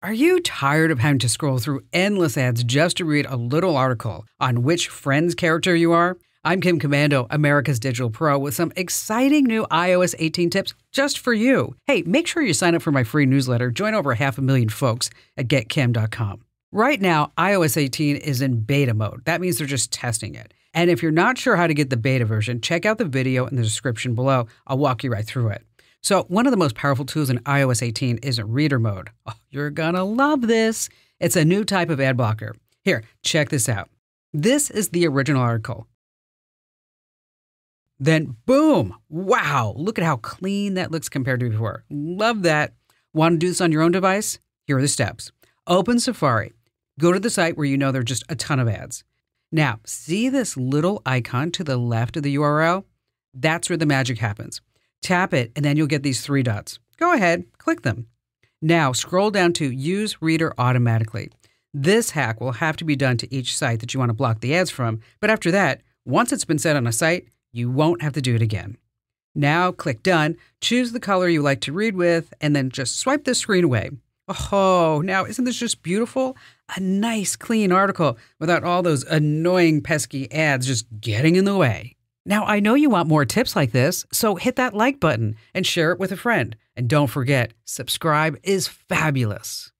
Are you tired of having to scroll through endless ads just to read a little article on which Friends character you are? I'm Kim Komando, America's Digital Pro, with some exciting new iOS 18 tips just for you. Hey, make sure you sign up for my free newsletter. Join over half a million folks at getkim.com. Right now, iOS 18 is in beta mode. That means they're just testing it. And if you're not sure how to get the beta version, check out the video in the description below. I'll walk you right through it. So, one of the most powerful tools in iOS 18 is reader mode. Oh, you're gonna love this. It's a new type of ad blocker. Here, check this out. This is the original article. Then, boom! Wow, look at how clean that looks compared to before. Love that. Want to do this on your own device? Here are the steps. Open Safari. Go to the site where you know there are just a ton of ads. Now, see this little icon to the left of the URL? That's where the magic happens. Tap it, and then you'll get these three dots. Go ahead, click them. Now, scroll down to Use Reader Automatically. This hack will have to be done to each site that you want to block the ads from, but after that, once it's been set on a site, you won't have to do it again. Now, click Done, choose the color you like to read with, and then just swipe the screen away. Oh, now isn't this just beautiful? A nice, clean article without all those annoying, pesky ads just getting in the way. Now, I know you want more tips like this, so hit that like button and share it with a friend. And don't forget, subscribe is fabulous.